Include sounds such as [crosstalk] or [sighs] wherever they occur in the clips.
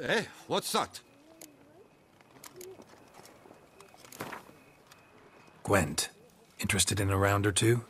Hey, what's that? Gwent, interested in a round or two?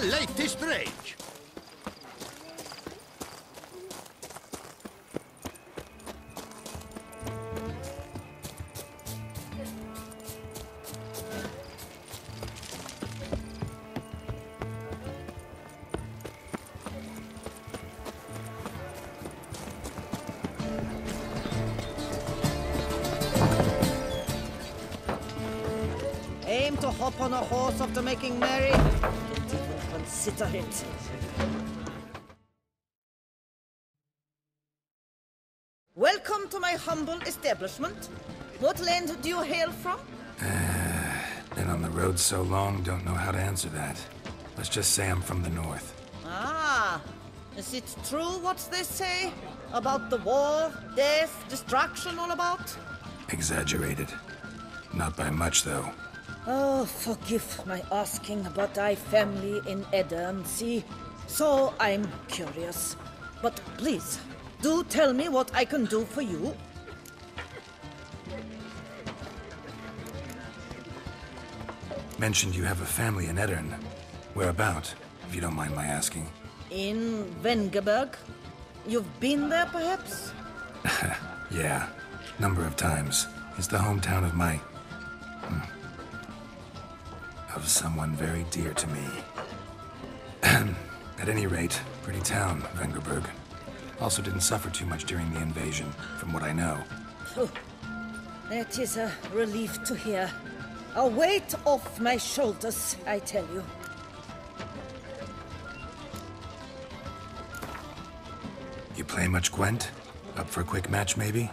Latest rage. Aim to hop on a horse after making merry. Don't even consider it. Welcome to my humble establishment. What land do you hail from? [sighs] Been on the road so long, don't know how to answer that. Let's just say I'm from the north. Ah, is it true what they say? About the war, death, destruction all about? Exaggerated. Not by much, though. Oh, forgive my asking, but I family in Aedirn, see? So I'm curious. But please, do tell me what I can do for you. Mentioned you have a family in Aedirn. Whereabout, if you don't mind my asking. In Vengerberg? You've been there, perhaps? [laughs] Yeah, number of times. It's the hometown of my. Of someone very dear to me. [clears throat] At any rate, pretty town, Vengerberg. Also didn't suffer too much during the invasion, from what I know. Phew. That is a relief to hear. A weight off my shoulders, I tell you. You play much Gwent? Up for a quick match, maybe?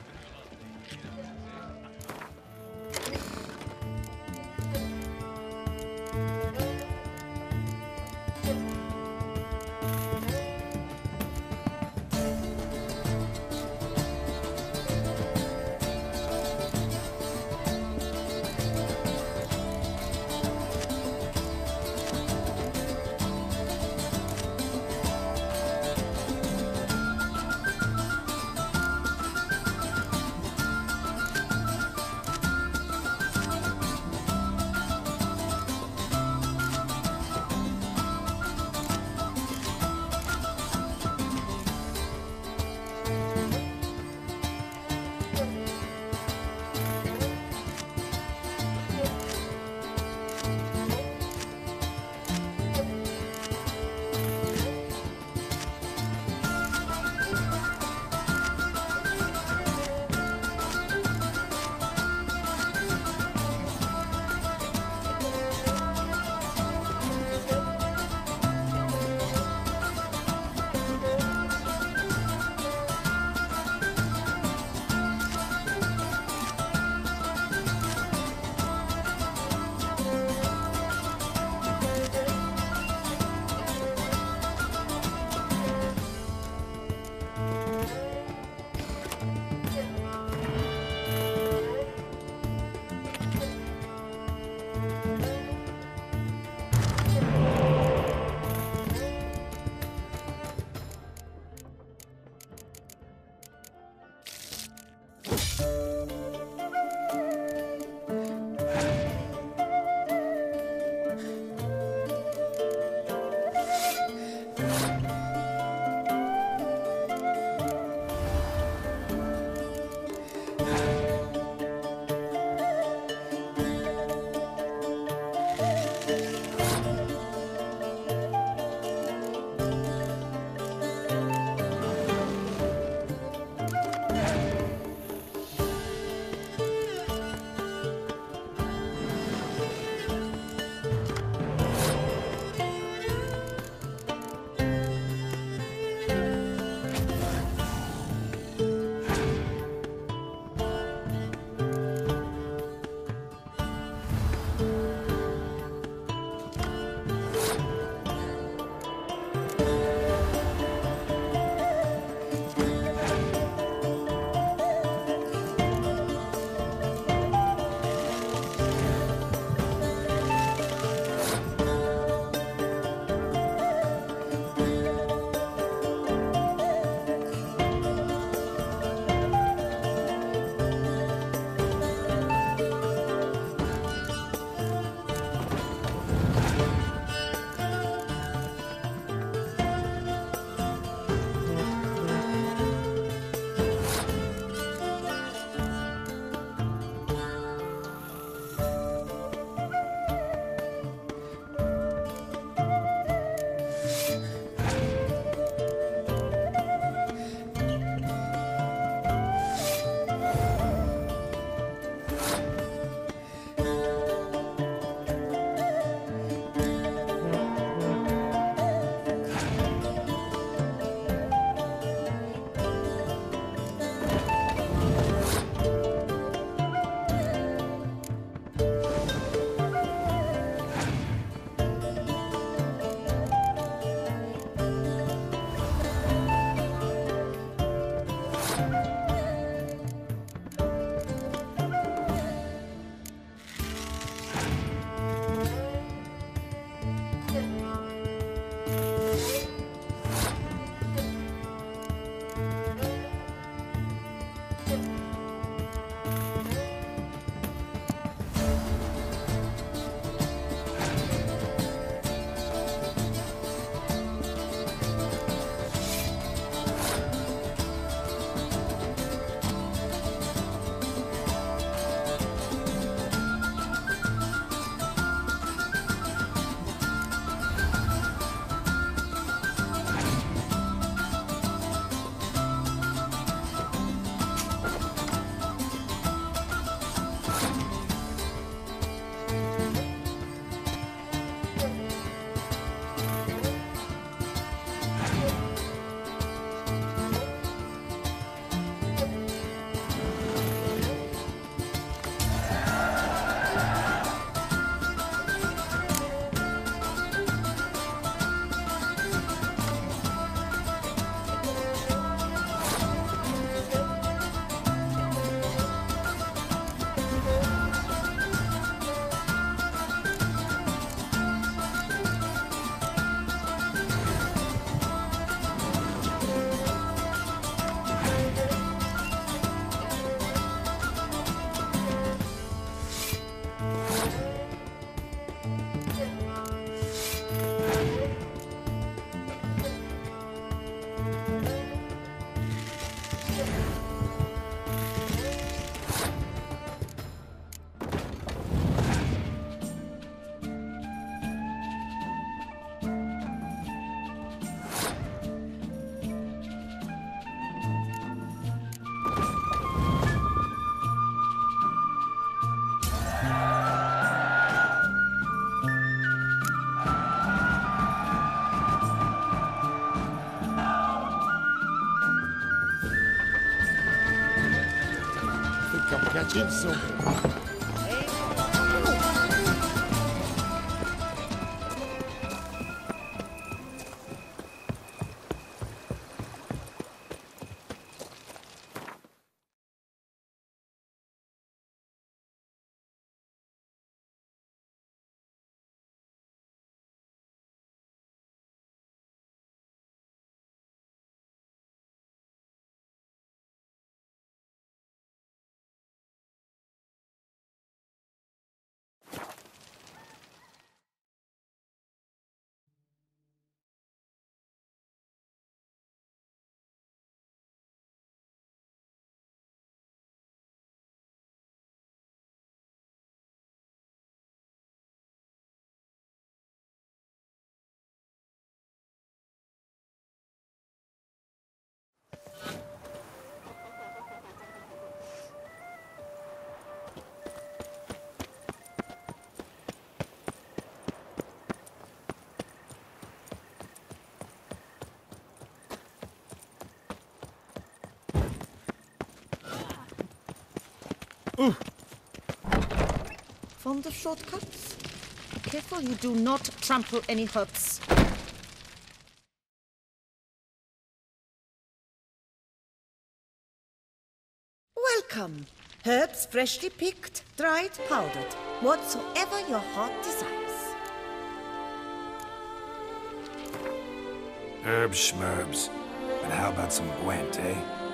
Give some. From the shortcuts. Be Careful you do not trample any herbs. Welcome. Herbs freshly picked, dried, powdered. Whatsoever your heart desires. Herbs schmerbs. But how about some Gwent, eh?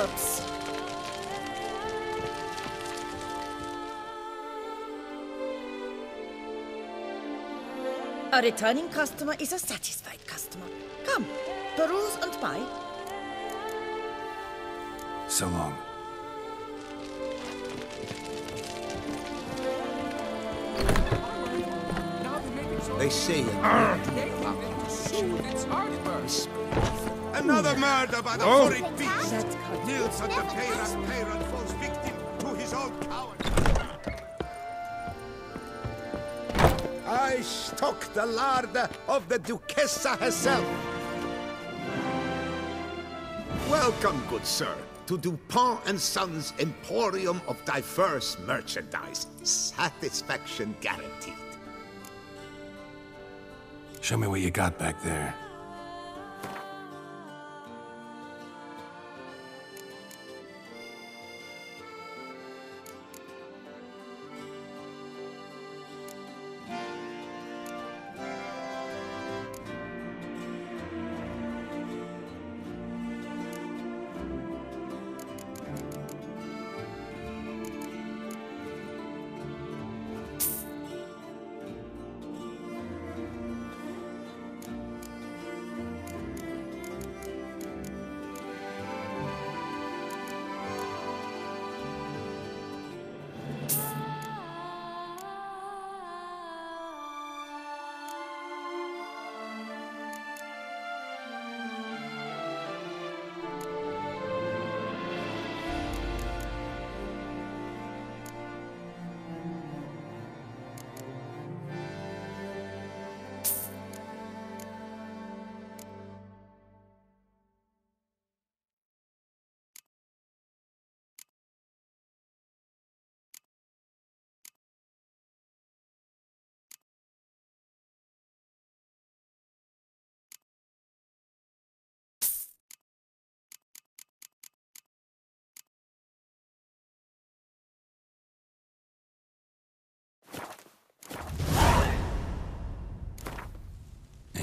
Trample any hopes. A returning customer is a satisfied customer. Come, peruse and buy. So long. They say Another murder by the Oh. horrid beast! That cut. Kneels under Peyran, Peyran falls victim to his own cowardice. I stock the larder of the Duchessa herself. Welcome, good sir, to Dupont and Sons Emporium of diverse merchandise. Satisfaction guaranteed. Show me what you got back there.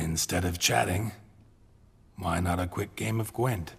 Instead of chatting, why not a quick game of Gwent?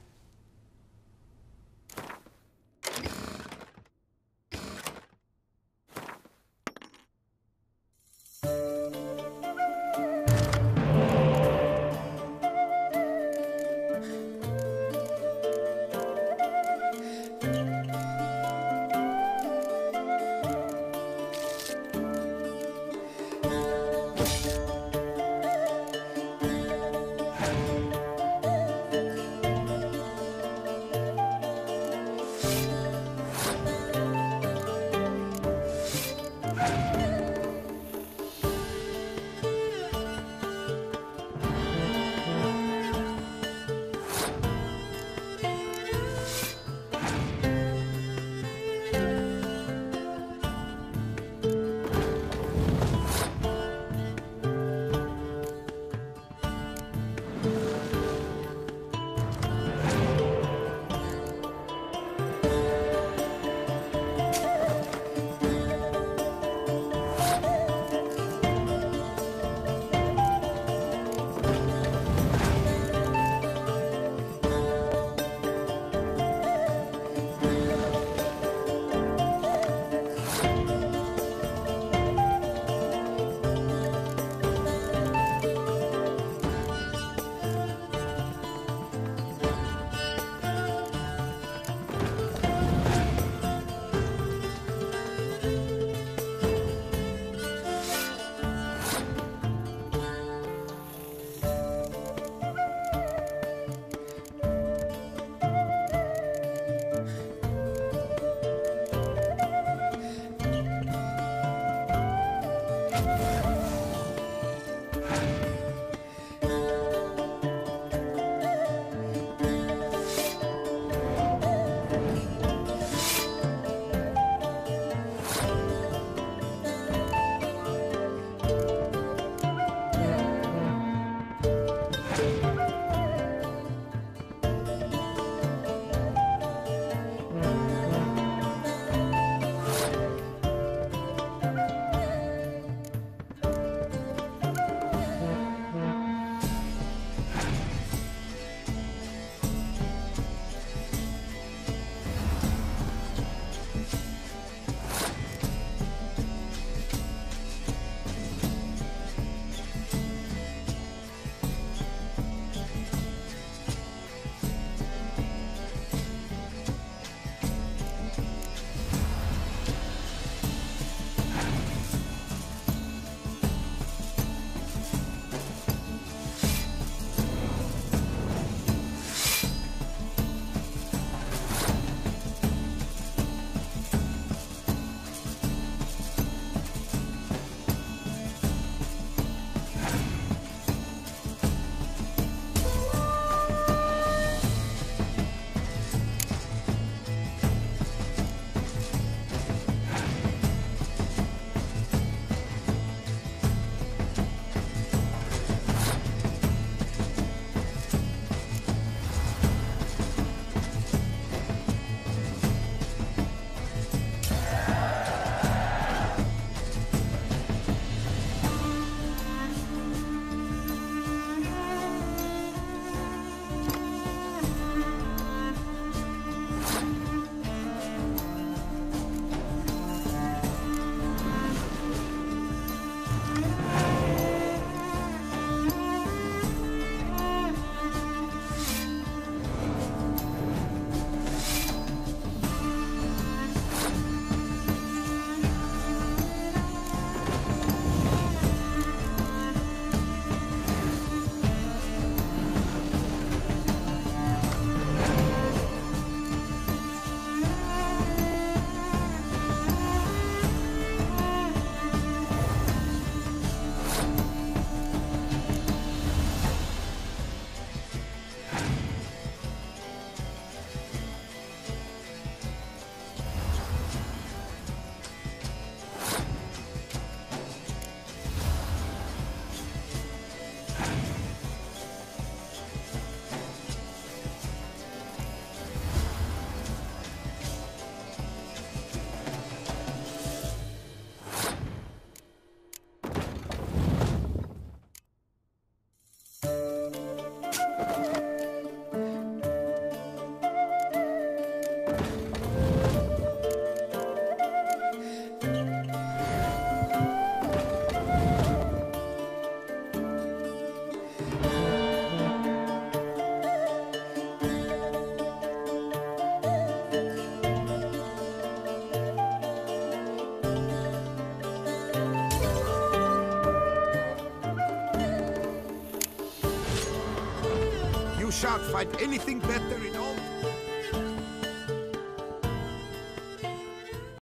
Shan't find anything